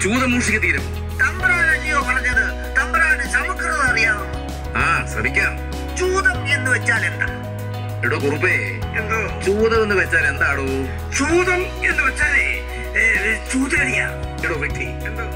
ചൂതമൂഷിക്ക് തീരും. തമ്പ്രാനല്ലയോ പറഞ്ഞത്? തമ്പ്രാന് സംസ്കൃതം അറിയാമോ? ആ ശ്രമിക്കാം. ചൂതം എന്ന് വെച്ചാൽ എന്താ? എടോ കുറുപ്പേ എന്തോ? ചൂതം എന്ന് വെച്ചാൽ എന്താടോ? ചൂതം എന്ന് വെച്ചാലേ ഏ, എടോ വ്യക്തി എന്തോ?